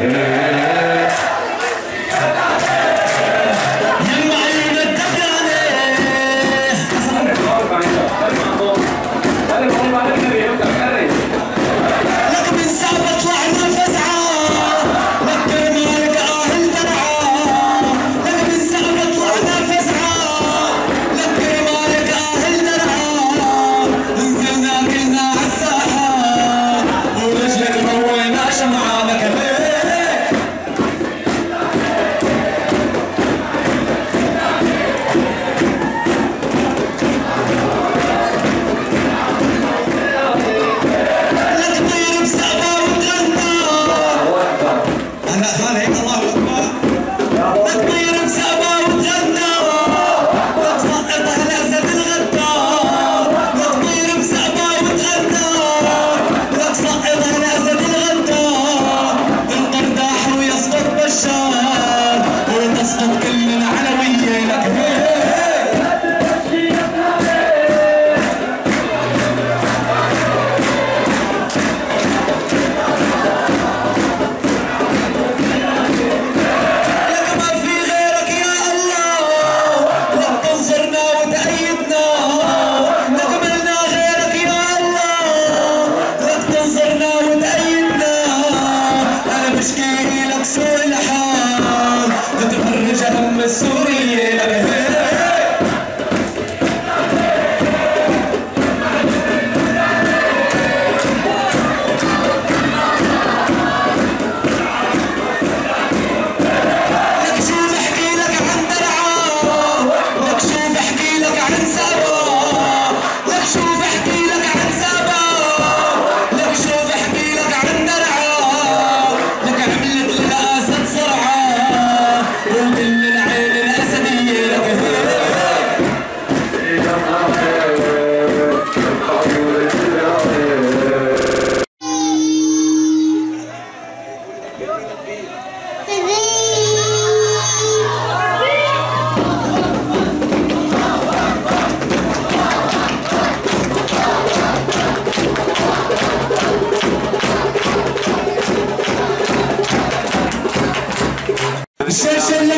Amen. 내 손. Sheshe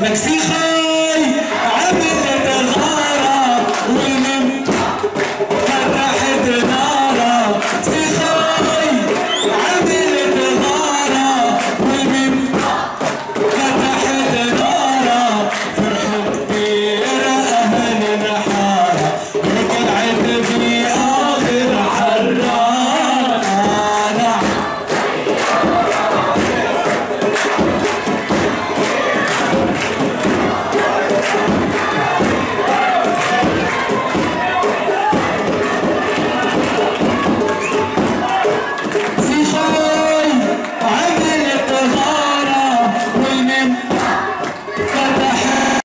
مكسيخة.